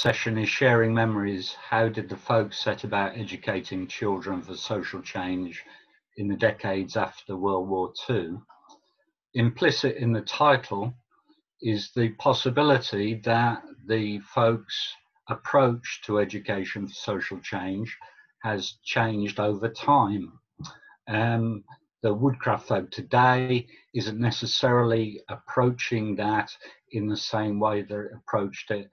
session is sharing memories. How did the folks set about educating children for social change in the decades after World War II? Implicit in the title is the possibility that the folks' approach to education for social change has changed over time. Um, the woodcraft folk today isn't necessarily approaching that in the same way they approached it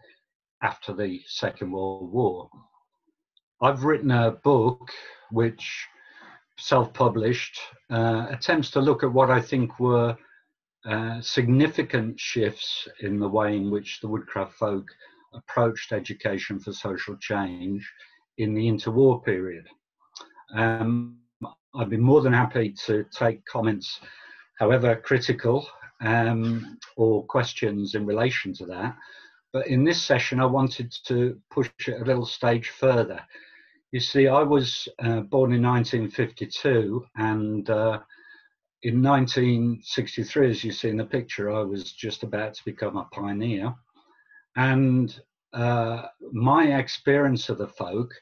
after the Second World War. I've written a book which self-published uh, attempts to look at what I think were uh, significant shifts in the way in which the woodcraft folk approached education for social change in the interwar period. Um, I'd be more than happy to take comments, however critical, um, or questions in relation to that. But in this session, I wanted to push it a little stage further. You see, I was uh, born in 1952, and uh, in 1963, as you see in the picture, I was just about to become a pioneer. And uh, my experience of the folk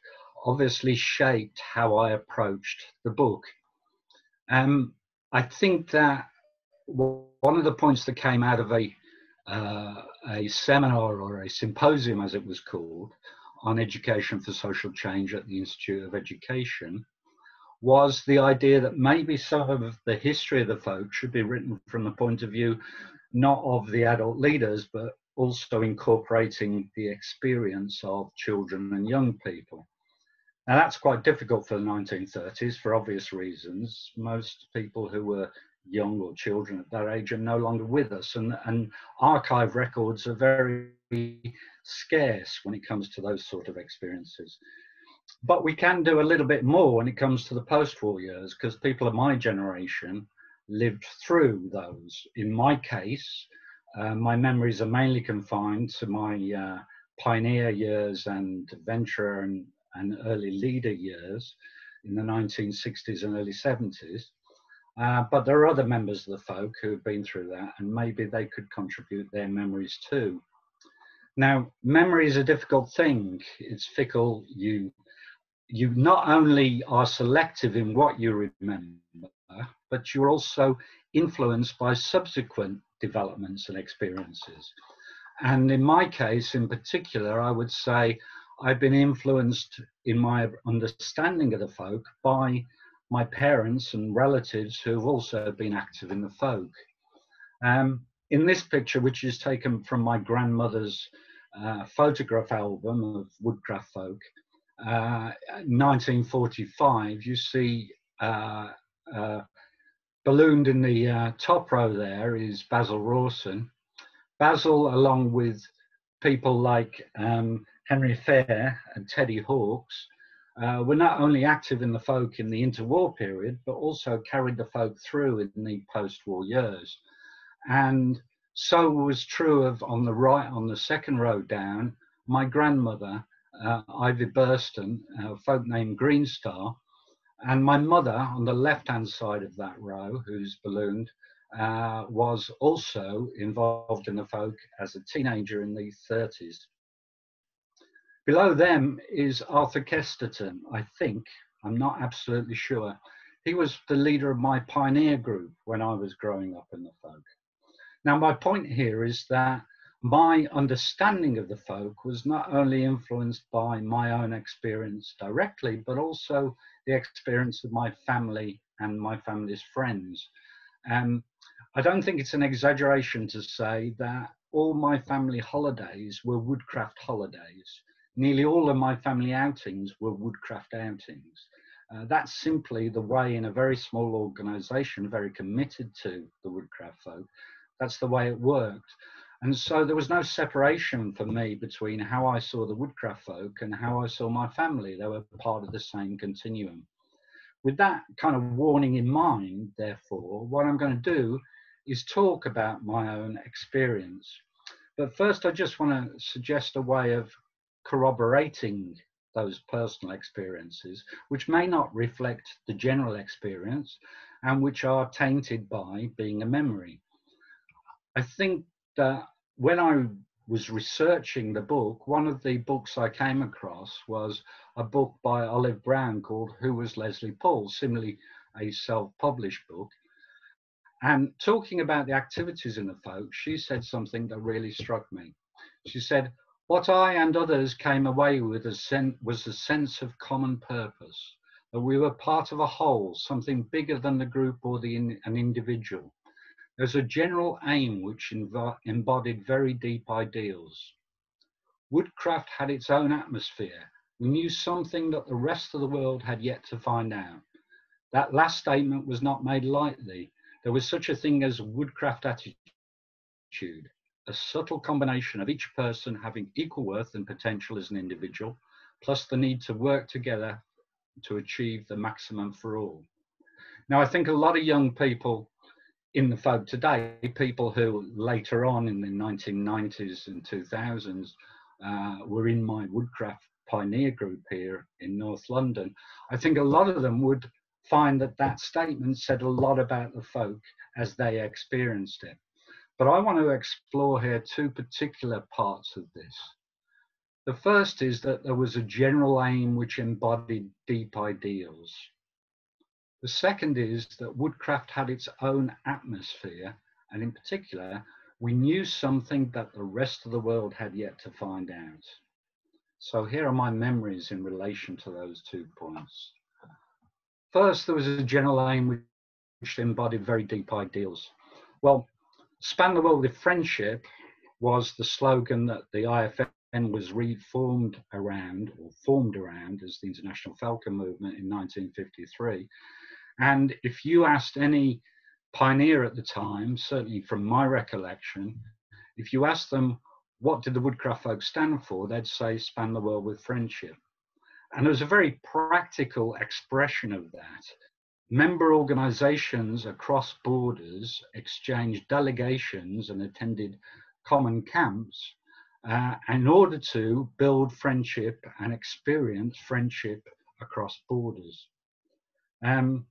obviously shaped how I approached the book. Um, I think that one of the points that came out of a uh, a seminar or a symposium, as it was called, on education for social change at the Institute of Education was the idea that maybe some of the history of the folk should be written from the point of view not of the adult leaders, but also incorporating the experience of children and young people. Now, that's quite difficult for the 1930s for obvious reasons. Most people who were young or children at that age are no longer with us, and, and archive records are very scarce when it comes to those sort of experiences. But we can do a little bit more when it comes to the post war years because people of my generation lived through those. In my case, uh, my memories are mainly confined to my uh, pioneer years and adventurer and, and early leader years in the 1960s and early 70s. Uh, but there are other members of the folk who have been through that, and maybe they could contribute their memories too. Now, memory is a difficult thing. It's fickle. You, you not only are selective in what you remember, but you're also influenced by subsequent developments and experiences. And in my case, in particular, I would say I've been influenced in my understanding of the folk by my parents and relatives who have also been active in the folk. Um, in this picture, which is taken from my grandmother's uh, photograph album of woodcraft folk, uh, 1945, you see uh, uh, ballooned in the uh, top row there is Basil Rawson. Basil, along with people like um, Henry Fair and Teddy Hawkes, uh, were not only active in the folk in the interwar period, but also carried the folk through in the post-war years. And so was true of on the right, on the second row down, my grandmother, uh, Ivy Burston, a folk named Green Star, and my mother on the left-hand side of that row, who's ballooned, uh, was also involved in the folk as a teenager in the 30s. Below them is Arthur Kesterton, I think. I'm not absolutely sure. He was the leader of my pioneer group when I was growing up in the folk. Now, my point here is that my understanding of the folk was not only influenced by my own experience directly, but also the experience of my family and my family's friends. Um, I don't think it's an exaggeration to say that all my family holidays were woodcraft holidays nearly all of my family outings were woodcraft outings. Uh, that's simply the way in a very small organization, very committed to the woodcraft folk, that's the way it worked. And so there was no separation for me between how I saw the woodcraft folk and how I saw my family. They were part of the same continuum. With that kind of warning in mind, therefore, what I'm going to do is talk about my own experience. But first, I just want to suggest a way of corroborating those personal experiences, which may not reflect the general experience and which are tainted by being a memory. I think that when I was researching the book, one of the books I came across was a book by Olive Brown called Who Was Leslie Paul, similarly a self-published book. And talking about the activities in the folk, she said something that really struck me. She said, what I and others came away with was a sense of common purpose, that we were part of a whole, something bigger than the group or the in, an individual. There's a general aim which embodied very deep ideals. Woodcraft had its own atmosphere. We knew something that the rest of the world had yet to find out. That last statement was not made lightly. There was such a thing as woodcraft attitude, a subtle combination of each person having equal worth and potential as an individual, plus the need to work together to achieve the maximum for all. Now, I think a lot of young people in the folk today, people who later on in the 1990s and 2000s uh, were in my woodcraft pioneer group here in North London, I think a lot of them would find that that statement said a lot about the folk as they experienced it. But I want to explore here two particular parts of this. The first is that there was a general aim which embodied deep ideals. The second is that woodcraft had its own atmosphere, and in particular, we knew something that the rest of the world had yet to find out. So here are my memories in relation to those two points. First, there was a general aim which embodied very deep ideals. Well, span the world with friendship was the slogan that the IFM was reformed around or formed around as the International Falcon Movement in 1953. And if you asked any pioneer at the time, certainly from my recollection, if you asked them what did the woodcraft folk stand for, they'd say span the world with friendship. And there was a very practical expression of that. Member organizations across borders exchanged delegations and attended common camps uh, in order to build friendship and experience friendship across borders. Um,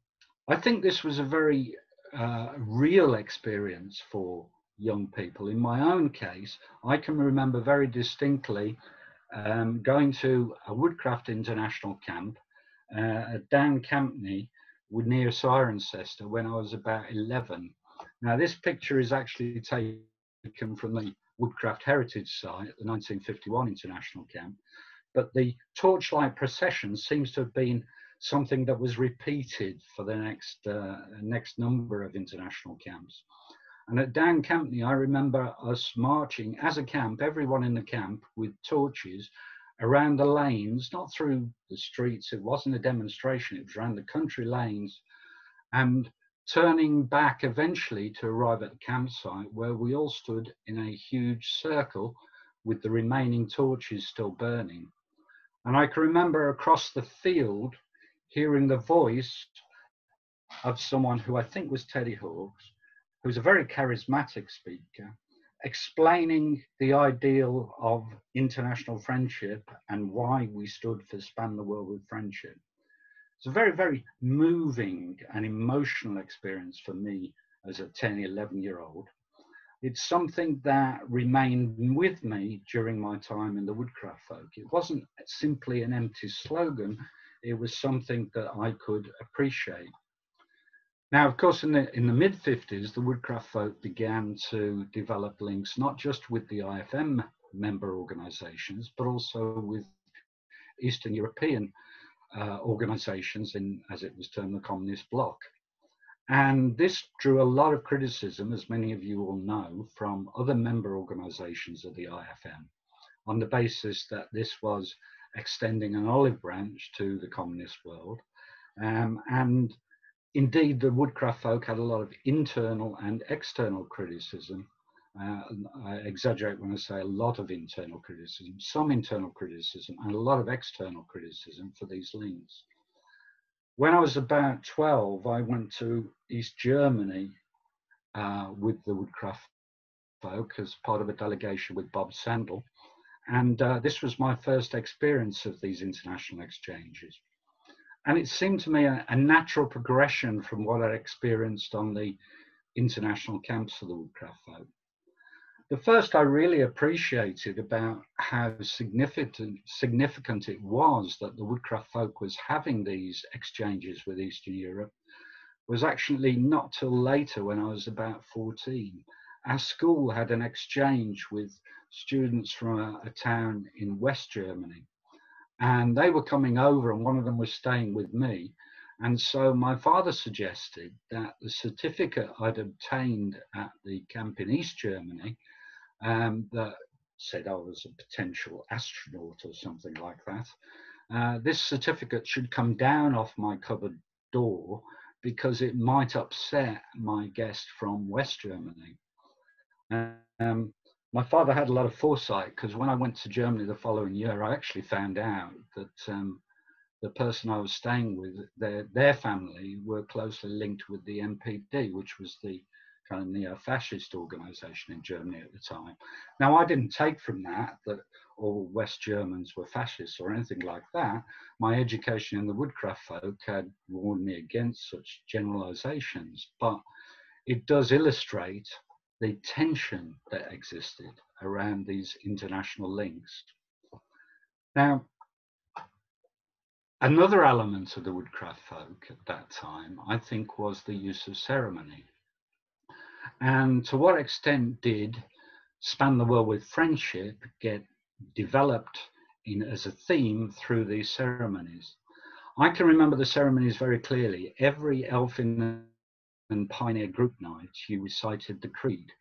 I think this was a very uh, real experience for young people. In my own case, I can remember very distinctly um, going to a Woodcraft International camp uh, Down Ampney near Cirencester when I was about 11. Now this picture is actually taken from the Woodcraft Heritage Site, the 1951 International Camp, but the torchlight procession seems to have been something that was repeated for the next uh, next number of international camps. And at Down Ampney, I remember us marching as a camp, everyone in the camp with torches around the lanes, not through the streets. It wasn't a demonstration, it was around the country lanes and turning back eventually to arrive at the campsite where we all stood in a huge circle with the remaining torches still burning. And I can remember across the field hearing the voice of someone who I think was Teddy Hawkes, who's a very charismatic speaker, explaining the ideal of international friendship and why we stood for Span the World with Friendship. It's a very, very moving and emotional experience for me as a 10, 11 year old. It's something that remained with me during my time in the woodcraft folk. It wasn't simply an empty slogan, it was something that I could appreciate. Now, of course, in the in the mid 50s, the woodcraft folk began to develop links not just with the IFM member organisations, but also with Eastern European uh, organisations in, as it was termed, the communist bloc. And this drew a lot of criticism, as many of you will know, from other member organisations of the IFM, on the basis that this was extending an olive branch to the communist world, um, and indeed, the woodcraft folk had a lot of internal and external criticism. Uh, I exaggerate when I say a lot of internal criticism, some internal criticism, and a lot of external criticism for these links. When I was about 12, I went to East Germany uh, with the woodcraft folk as part of a delegation with Bob Sandel. And uh, this was my first experience of these international exchanges. And it seemed to me a, a natural progression from what I'd experienced on the international camps of the Woodcraft folk. The first I really appreciated about how significant, significant it was that the woodcraft folk was having these exchanges with Eastern Europe was actually not till later when I was about 14. Our school had an exchange with students from a, a town in West Germany and they were coming over and one of them was staying with me and so my father suggested that the certificate I'd obtained at the camp in East Germany um, that said I was a potential astronaut or something like that, uh, this certificate should come down off my cupboard door because it might upset my guest from West Germany. Um, my father had a lot of foresight because when I went to Germany the following year, I actually found out that um, the person I was staying with, their their family were closely linked with the NPD, which was the kind of neo-fascist organization in Germany at the time. Now, I didn't take from that that all West Germans were fascists or anything like that. My education in the woodcraft folk had warned me against such generalizations, but it does illustrate the tension that existed around these international links. Now, Another element of the woodcraft folk at that time, I think, was the use of ceremony. And to what extent did Span the World with Friendship get developed in as a theme through these ceremonies? I can remember the ceremonies very clearly. Every Elfin and Pioneer group nights, you recited the creed.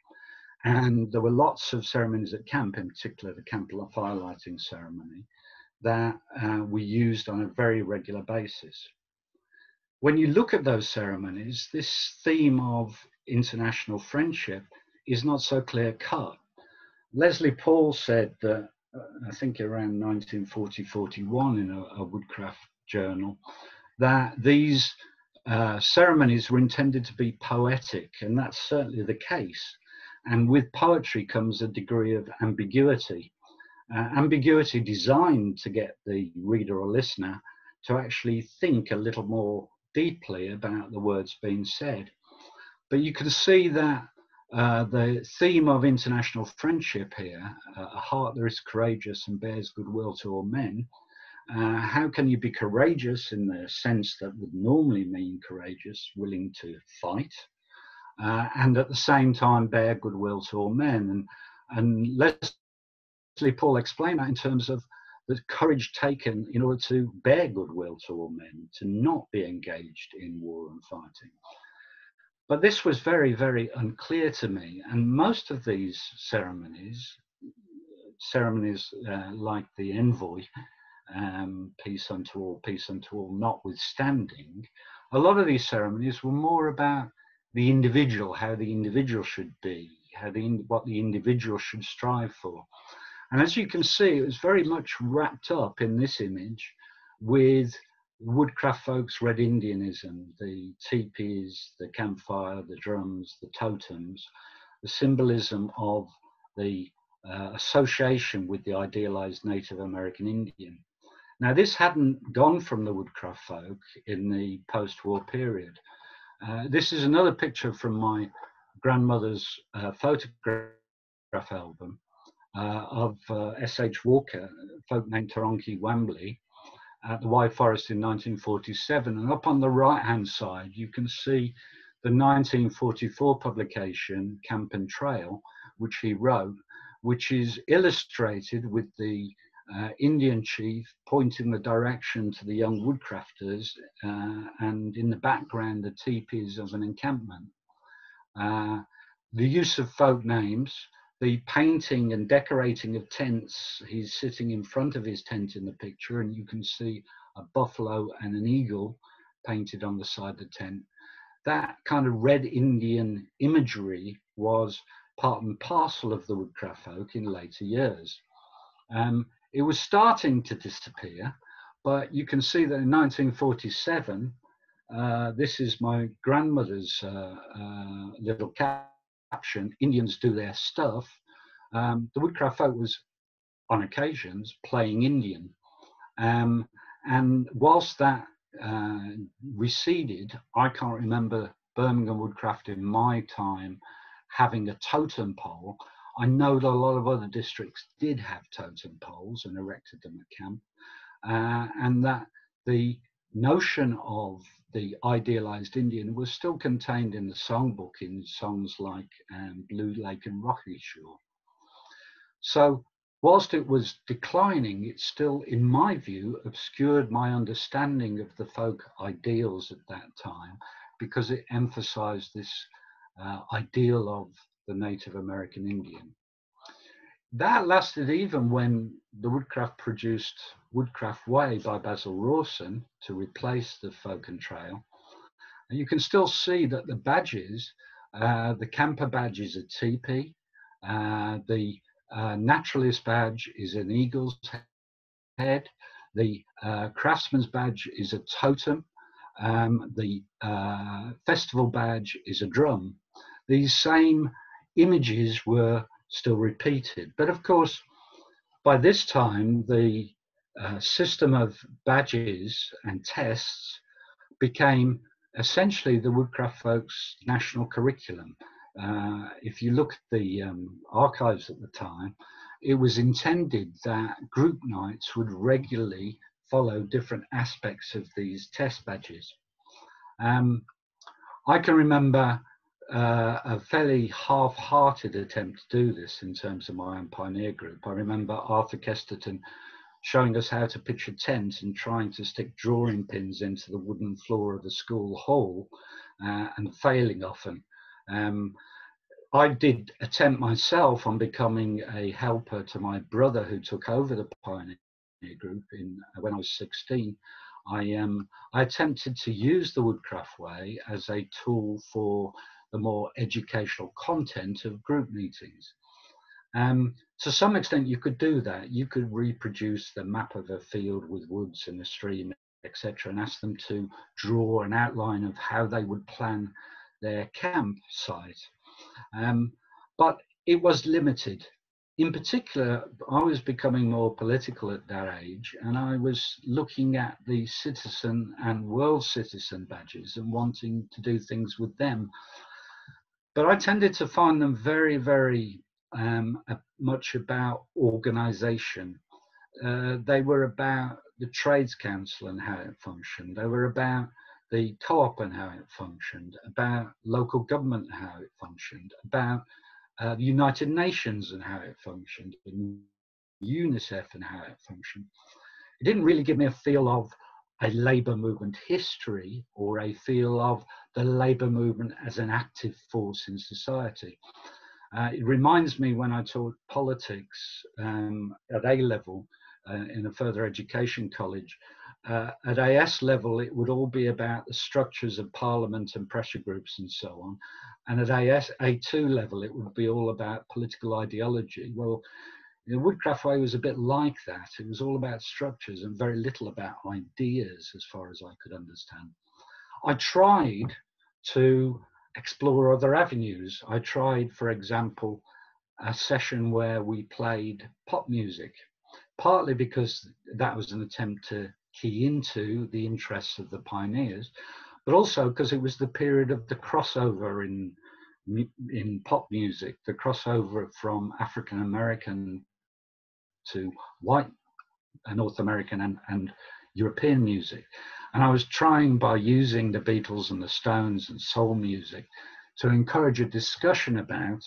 And there were lots of ceremonies at camp, in particular the camp firelighting ceremony, that uh, we used on a very regular basis. When you look at those ceremonies, this theme of international friendship is not so clear cut. Leslie Paul said that, uh, I think around 1940 41 in a, a Woodcraft journal, that these uh, ceremonies were intended to be poetic, and that's certainly the case. And with poetry comes a degree of ambiguity uh, ambiguity designed to get the reader or listener to actually think a little more deeply about the words being said. But you can see that uh, the theme of international friendship here, uh, a heart that is courageous and bears goodwill to all men, uh, how can you be courageous in the sense that would normally mean courageous, willing to fight, uh, and at the same time bear goodwill to all men? And, and Leslie Paul explained that in terms of the courage taken in order to bear goodwill to all men, to not be engaged in war and fighting. But this was very, very unclear to me. And most of these ceremonies, ceremonies uh, like the envoy, um, peace unto all, peace unto all, notwithstanding, a lot of these ceremonies were more about the individual, how the individual should be, how the, what the individual should strive for. And as you can see, it was very much wrapped up in this image with woodcraft folks' Red Indianism, the teepees, the campfire, the drums, the totems, the symbolism of the uh, association with the idealized Native American Indian. Now, this hadn't gone from the woodcraft folk in the post war period. Uh, this is another picture from my grandmother's uh, photograph album uh, of S.H. Uh, Walker, folk named Taronki Wambly, at the Wyre Forest in 1947. And up on the right hand side, you can see the 1944 publication, Camp and Trail, which he wrote, which is illustrated with the uh, Indian chief pointing the direction to the young woodcrafters, uh, and in the background, the teepees of an encampment. Uh, the use of folk names, the painting and decorating of tents, he's sitting in front of his tent in the picture, and you can see a buffalo and an eagle painted on the side of the tent. That kind of red Indian imagery was part and parcel of the woodcraft folk in later years. Um, it was starting to disappear, but you can see that in 1947, uh, this is my grandmother's uh, uh, little caption, Indians do their stuff, um, the Woodcraft folk was on occasions playing Indian. Um, and whilst that uh, receded, I can't remember Birmingham Woodcraft in my time having a totem pole. I know that a lot of other districts did have totem poles and erected them at camp, uh, and that the notion of the idealized Indian was still contained in the songbook in songs like um, Blue Lake and Rocky Shore. So whilst it was declining, it still, in my view, obscured my understanding of the folk ideals at that time because it emphasized this uh, ideal of the Native American Indian. That lasted even when the Woodcraft produced Woodcraft Way by Basil Rawson to replace the Folk and Trail. And you can still see that the badges, uh, the camper badge is a teepee, uh, the uh, naturalist badge is an eagle's head, the uh, craftsman's badge is a totem, um, the uh, festival badge is a drum. These same images were still repeated. But of course, by this time, the uh, system of badges and tests became essentially the Woodcraft Folks national curriculum. Uh, if you look at the um, archives at the time, it was intended that group nights would regularly follow different aspects of these test badges. Um, I can remember uh, a fairly half-hearted attempt to do this in terms of my own pioneer group. I remember Arthur Kesterton showing us how to pitch a tent and trying to stick drawing pins into the wooden floor of the school hall uh, and failing often. Um, I did attempt myself on becoming a helper to my brother who took over the pioneer group in when I was 16. I um, I attempted to use the Woodcraft Way as a tool for the more educational content of group meetings. Um, to some extent, you could do that. You could reproduce the map of a field with woods and a stream, etc., and ask them to draw an outline of how they would plan their campsite. Um, but it was limited. In particular, I was becoming more political at that age, and I was looking at the citizen and world citizen badges and wanting to do things with them but I tended to find them very, very um, much about organization. Uh, they were about the trades council and how it functioned. They were about the co-op and how it functioned, about local government and how it functioned, about uh, the United Nations and how it functioned, and UNICEF and how it functioned. It didn't really give me a feel of a labour movement history or a feel of the labour movement as an active force in society. Uh, it reminds me when I taught politics um, at A level uh, in a further education college. Uh, at AS level, it would all be about the structures of parliament and pressure groups and so on. And at AS, A2 level, it would be all about political ideology. Well, the Woodcraft Way was a bit like that. It was all about structures and very little about ideas, as far as I could understand. I tried to explore other avenues. I tried, for example, a session where we played pop music, partly because that was an attempt to key into the interests of the pioneers, but also because it was the period of the crossover in in pop music, the crossover from African American to white North American and, and European music. And I was trying by using the Beatles and the Stones and soul music to encourage a discussion about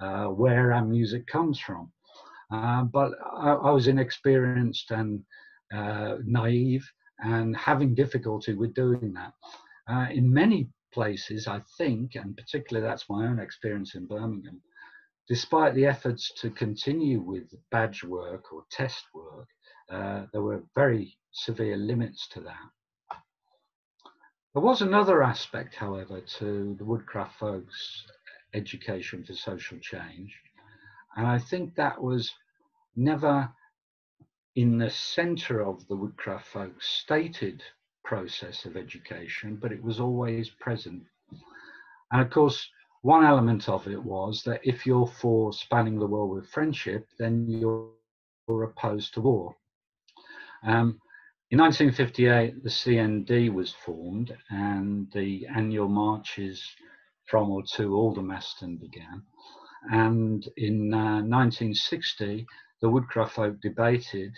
uh, where our music comes from. Uh, but I, I, was inexperienced and uh, naive and having difficulty with doing that. Uh, in many places, I think, and particularly that's my own experience in Birmingham, Despite the efforts to continue with badge work or test work, uh, there were very severe limits to that. There was another aspect, however, to the Woodcraft folks' education for social change, and I think that was never in the center of the Woodcraft folks' stated process of education, but it was always present. And of course, one element of it was that if you're for spanning the world with friendship, then you're, opposed to war. Um, in 1958, the CND was formed and the annual marches from or to Aldermaston began. And in uh, 1960, the Woodcraft folk debated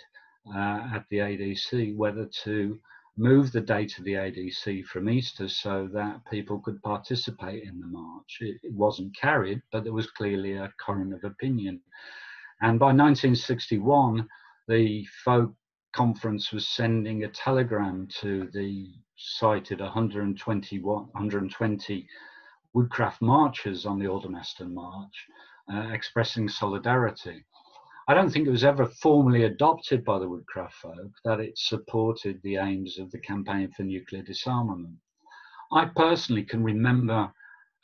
uh, at the ADC whether to move the date of the ADC from Easter so that people could participate in the march. It, it, wasn't carried, but there was clearly a current of opinion. And by 1961, the folk conference was sending a telegram to the cited 121, 120 Woodcraft marchers on the Aldermaston March, uh, expressing solidarity. I don't think it was ever formally adopted by the Woodcraft folk that it supported the aims of the campaign for nuclear disarmament. I personally can remember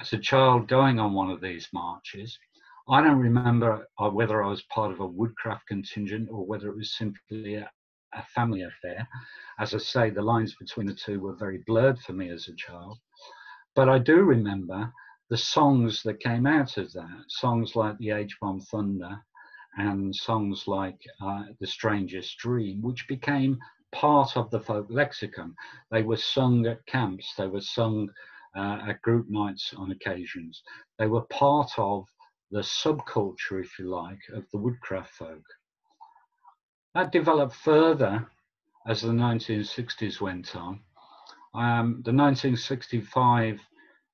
as a child going on one of these marches. I don't remember uh, whether I was part of a Woodcraft contingent or whether it was simply a, family affair. As I say, the lines between the two were very blurred for me as a child. But I do remember the songs that came out of that, songs like the H Bomb Thunder and songs like uh, The Strangest Dream, which became part of the folk lexicon. They were sung at camps, they were sung uh, at group nights on occasions. They were part of the subculture, if you like, of the woodcraft folk. That developed further as the 1960s went on. Um, the 1965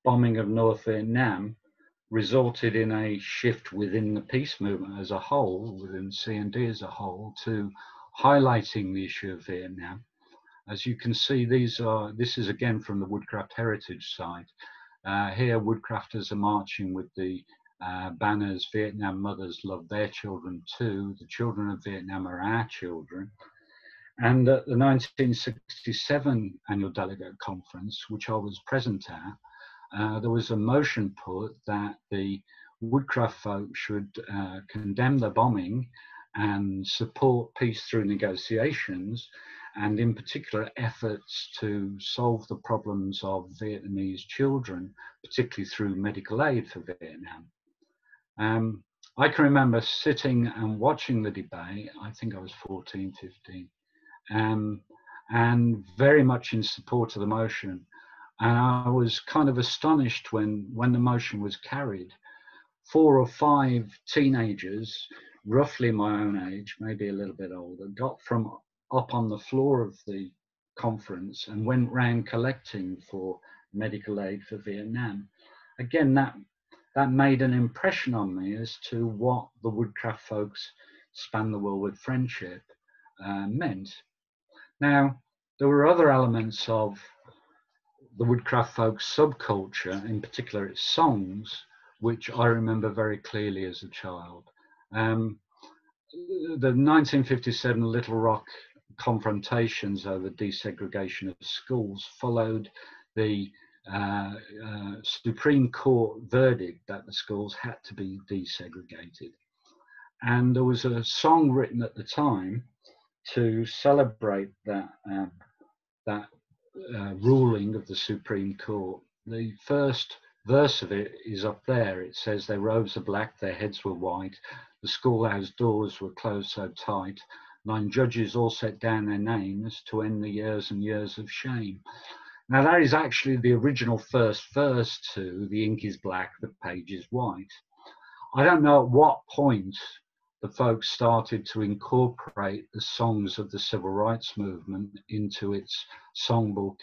bombing of North Vietnam resulted in a shift within the peace movement as a whole, within CND as a whole, to highlighting the issue of Vietnam. As you can see, these are this is again from the Woodcraft Heritage site. Uh, here, Woodcrafters are marching with the uh, banners Vietnam mothers love their children too. The children of Vietnam are our children. And at the 1967 annual delegate conference, which I was present at, uh, there was a motion put that the Woodcraft folk should uh, condemn the bombing and support peace through negotiations, and in particular efforts to solve the problems of Vietnamese children, particularly through medical aid for Vietnam. Um, I can remember sitting and watching the debate, I think I was 14, 15, um, and very much in support of the motion. And I was kind of astonished when, when the motion was carried. Four or five teenagers, roughly my own age, maybe a little bit older, got from up on the floor of the conference and went round collecting for medical aid for Vietnam. Again, that that made an impression on me as to what the woodcraft folks span the world with friendship uh, meant. Now, there were other elements of the woodcraft folk subculture, in particular its songs, which I remember very clearly as a child. Um, the 1957 Little Rock confrontations over desegregation of schools followed the uh, uh, Supreme Court verdict that the schools had to be desegregated. And there was a song written at the time to celebrate that, um, that uh, ruling of the Supreme Court. The first verse of it is up there. It says, Their robes are black, their heads were white, the schoolhouse doors were closed so tight. Nine judges all set down their names to end the years and years of shame. Now, that is actually the original first verse to The ink is black, the page is white. I don't know at what point the folks started to incorporate the songs of the civil rights movement into its songbook.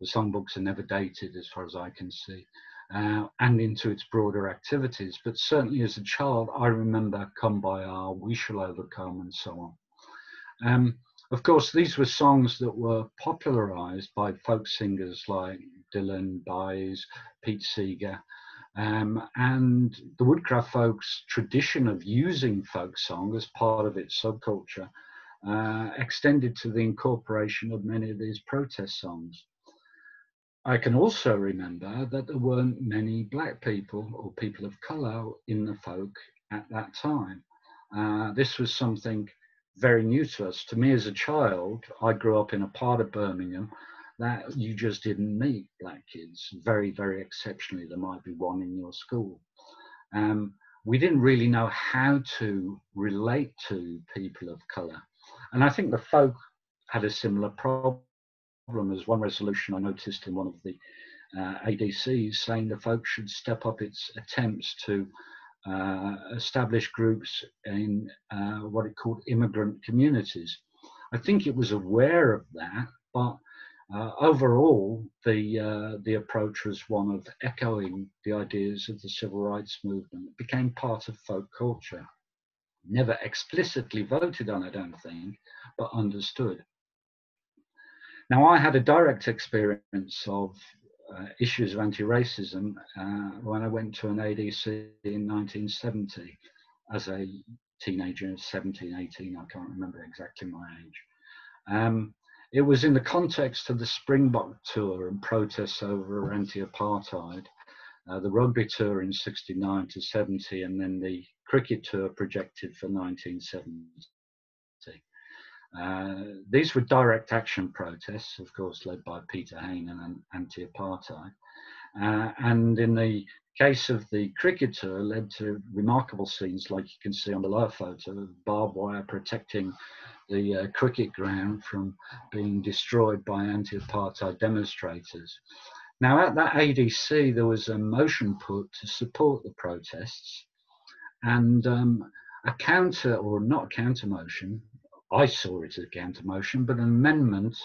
The songbooks are never dated, as far as I can see, uh, and into its broader activities. But certainly as a child, I remember Kumbaya, We Shall Overcome, and so on. Um, of course, these were songs that were popularized by folk singers like Dylan, Baez, Pete Seeger, um, and the Woodcraft folks' tradition of using folk song as part of its subculture uh, extended to the incorporation of many of these protest songs. I can also remember that there weren't many black people or people of colour in the folk at that time. Uh, this was something very new to us. To me as a child, I grew up in a part of Birmingham that you just didn't meet black kids. Very, very exceptionally, there might be one in your school. Um, we didn't really know how to relate to people of colour. And I think the folk had a similar problem as one resolution I noticed in one of the uh, ADCs saying the folk should step up its attempts to uh, established groups in uh, what it called immigrant communities. I think it was aware of that, but uh, overall, the uh, the approach was one of echoing the ideas of the civil rights movement. It became part of folk culture. Never explicitly voted on, I don't think, but understood. Now, I had a direct experience of uh, issues of anti-racism uh, when I went to an ADC in 1970 as a teenager, 17, 18, I can't remember exactly my age. Um, it was in the context of the Springbok tour and protests over anti-apartheid, uh, the rugby tour in 69 to 70, and then the cricket tour projected for 1970. Uh, these were direct action protests, of course, led by Peter Hain and anti-apartheid. Uh, and in the case of the cricket tour, led to remarkable scenes like you can see on the lower photo of barbed wire protecting the uh, cricket ground from being destroyed by anti-apartheid demonstrators. Now at that ADC there was a motion put to support the protests and um, a counter or not a counter motion, I saw it as a counter motion, but an amendment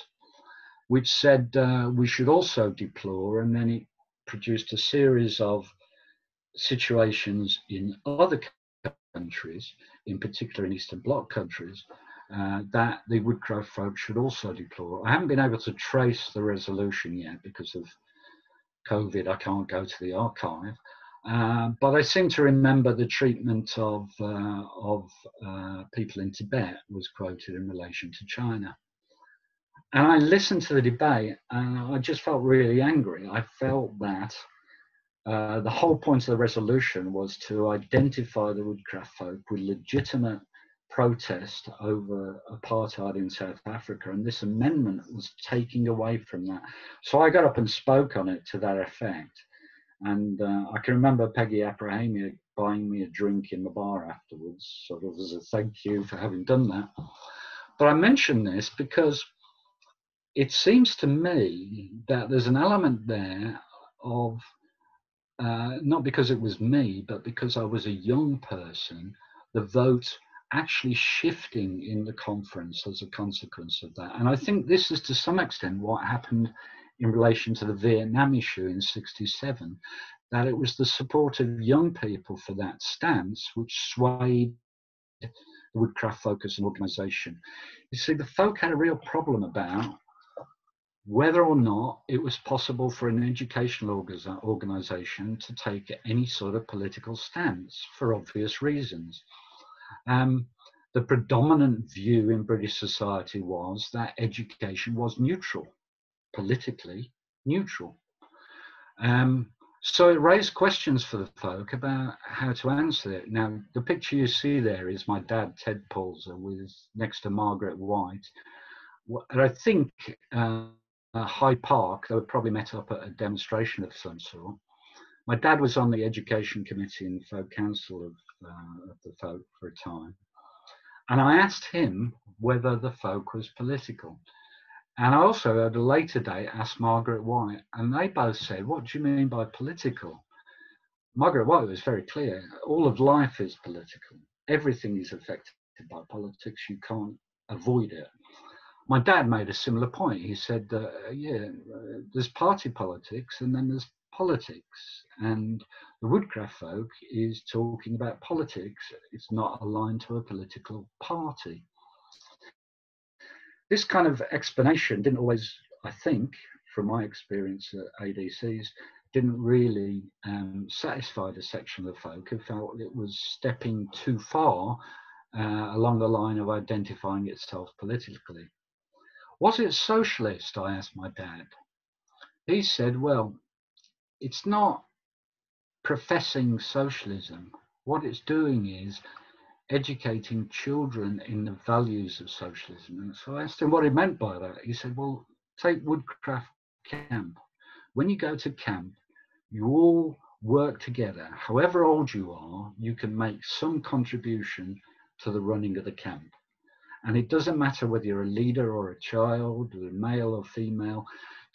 which said uh, we should also deplore and then it produced a series of situations in other countries, in particular in Eastern Bloc countries, uh, that the Woodcraft folk should also deplore. I haven't been able to trace the resolution yet because of COVID. I can't go to the archive. Uh, but I seem to remember the treatment of, uh, of uh, people in Tibet was quoted in relation to China. And I listened to the debate and I just felt really angry. I felt that uh, the whole point of the resolution was to identify the Woodcraft folk with legitimate protest over apartheid in South Africa, and this amendment was taking away from that. So I got up and spoke on it to that effect. And uh, I can remember Peggy Abrahamian buying me a drink in the bar afterwards, sort of as a thank you for having done that. But I mention this because it seems to me that there's an element there of uh, not because it was me, but because I was a young person, the vote actually shifting in the conference as a consequence of that. And I think this is to some extent what happened in relation to the Vietnam issue in 67, that it was the support of young people for that stance which swayed the Woodcraft Focus and Organisation. You see, the folk had a real problem about whether or not it was possible for an educational organisation to take any sort of political stance for obvious reasons. Um, the predominant view in British society was that education was neutral, politically neutral. Um, so it raised questions for the folk about how to answer it. Now, the picture you see there is my dad, Ted Palser, with next to Margaret White. And I think uh, Hyde Park, they were probably met up at a demonstration of some sort. My dad was on the education committee in the folk council of uh, of the folk for a time. And I asked him whether the folk was political. And I also, at a later date, asked Margaret White, and they both said, What do you mean by political? Margaret White was very clear all of life is political, everything is affected by politics, you can't avoid it. My dad made a similar point. He said, uh, Yeah, uh, there's party politics and then there's politics. And the Woodcraft folk is talking about politics. It's not aligned to a political party. This kind of explanation didn't always, I think, from my experience at ADCs, didn't really um, satisfy the section of the folk who felt it was stepping too far uh, along the line of identifying itself politically. Was it socialist? I asked my dad. He said, well, it's not professing socialism. What it's doing is educating children in the values of socialism. And so I asked him what he meant by that. He said, well, take Woodcraft Camp. When you go to camp, you all work together. However old you are, you can make some contribution to the running of the camp. And it doesn't matter whether you're a leader or a child, or male or female,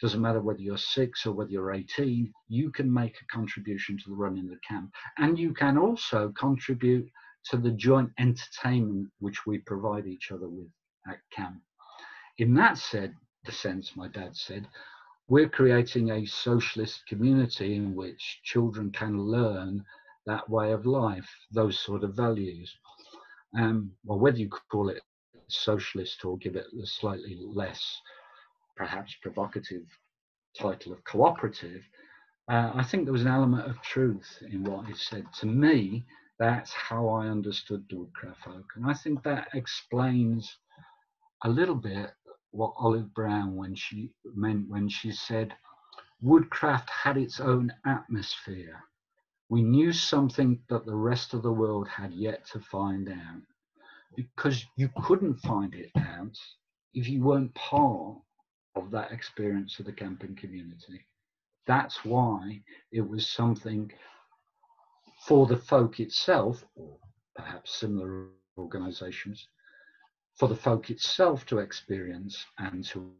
doesn't matter whether you're six or whether you're 18, you can make a contribution to the running of the camp. And you can also contribute to the joint entertainment which we provide each other with at camp. In that said, the sense my dad said, we're creating a socialist community in which children can learn that way of life, those sort of values. Um, well, whether you call it socialist or give it a slightly less, perhaps provocative title of cooperative, uh, I think there was an element of truth in what he said. To me, that's how I understood woodcraft folk. And I think that explains a little bit what Olive Brown when she meant when she said woodcraft had its own atmosphere. We knew something that the rest of the world had yet to find out because you couldn't find it out if you weren't part of that experience of the camping community. That's why it was something for the folk itself, or perhaps similar organizations, for the folk itself to experience and to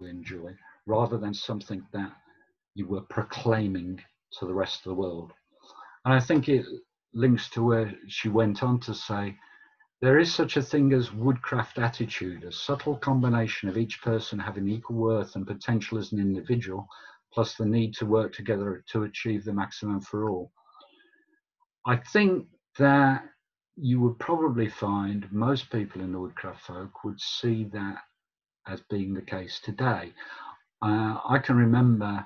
enjoy, rather than something that you were proclaiming to the rest of the world. And I think it links to where she went on to say, there is such a thing as woodcraft attitude, a subtle combination of each person having equal worth and potential as an individual, plus the need to work together to achieve the maximum for all. I think that you would probably find most people in the woodcraft folk would see that as being the case today. Uh, I can remember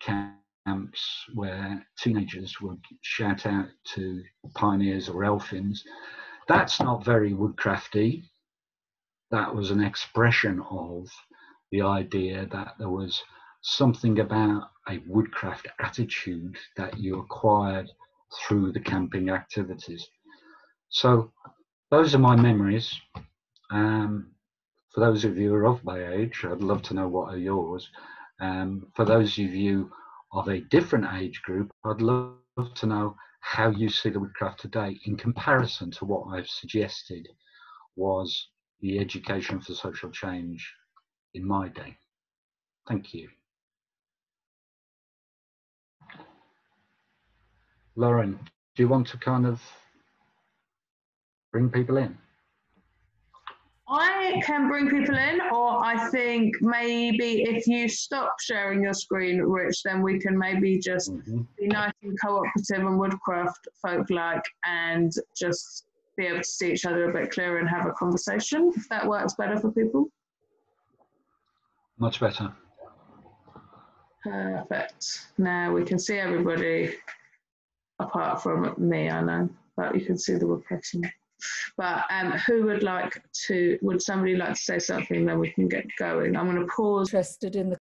camps where teenagers would shout out to pioneers or elfins. That's not very woodcrafty. That was an expression of the idea that there was something about a woodcraft attitude that you acquired through the camping activities. So those are my memories. Um, for those of you who are of my age, I'd love to know what are yours. Um, for those of you of a different age group, I'd love to know how you see the woodcraft today in comparison to what I've suggested was the education for social change in my day. Thank you. Lauren, do you want to kind of bring people in? I can bring people in, or I think maybe if you stop sharing your screen, Rich, then we can maybe just mm-hmm. be nice and cooperative and woodcraft folk like and just be able to see each other a bit clearer and have a conversation, if that works better for people. Much better. Perfect. Now we can see everybody apart from me, I know, but you can see the woodcutting. But um, who would like to, would somebody like to say something, then we can get going. I'm going to pause. Interested in the